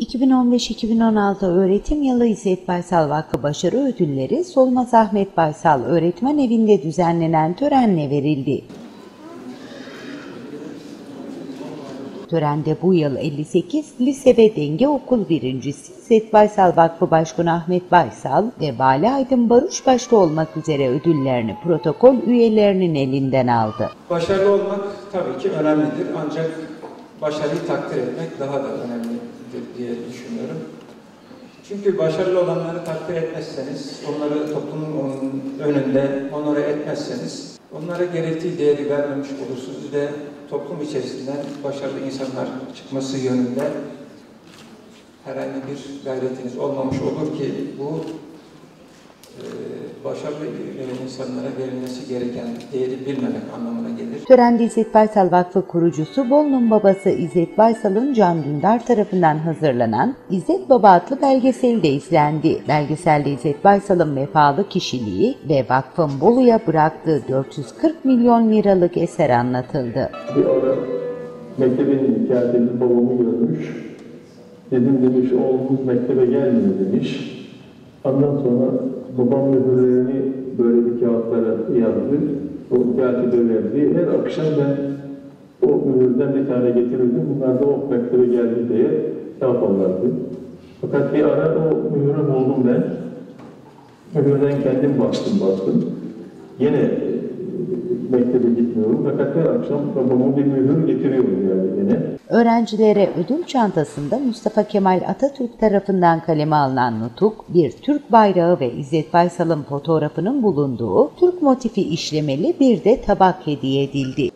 2015-2016 öğretim yılı İzzet Baysal Vakfı Başarı Ödülleri Solmaz Ahmet Baysal Öğretmen Evi'nde düzenlenen törenle verildi. Törende bu yıl 58 lise ve denge okul birincisi İzzet Baysal Vakfı Başkanı Ahmet Baysal ve Vali Aydın Baruş başta olmak üzere ödüllerini protokol üyelerinin elinden aldı. Başarılı olmak tabii ki önemlidir ancak başarıyı takdir etmek daha da önemlidir diye düşünüyorum. Çünkü başarılı olanları takdir etmezseniz, onları toplumun önünde onore etmezseniz, onlara gerektiği değeri vermemiş olursunuz ve toplum içerisinden başarılı insanlar çıkması yönünde herhangi bir gayretiniz olmamış olur ki bu başarılı insanlara verilmesi gereken değeri bilmemek anlamına gelir. Törende İzzet Baysal Vakfı kurucusu Bolu'nun babası İzzet Baysal'ın Can Dündar tarafından hazırlanan İzzet Baba adlı belgeseli de izlendi. Belgeselde İzzet Baysal'ın vefalı kişiliği ve vakfın Bolu'ya bıraktığı 440 milyon liralık eser anlatıldı. Bir ara mektebin hikayesinde babamı görmüş. Dedim demiş oğlumuz mektebe gelmiyor demiş. Ondan sonra babam mühürlerini böyle bir kağıtlara yazdı. O katibe verdi. Her akşam ben o mühürden bir tane getirirdim. Bunlar da o mektebe geldi diye şey yaparlardı. Fakat bir ara o mühürü buldum ben. Mühürden kendim bastım bastım. Yine e, mektebe gitmiyorum. Fakat her akşam babama bir mühür getiriyorum yani. Öğrencilere ödül çantasında Mustafa Kemal Atatürk tarafından kaleme alınan nutuk, bir Türk bayrağı ve İzzet Baysal'ın fotoğrafının bulunduğu Türk motifi işlemeli bir de tabak hediye edildi.